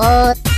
Oh.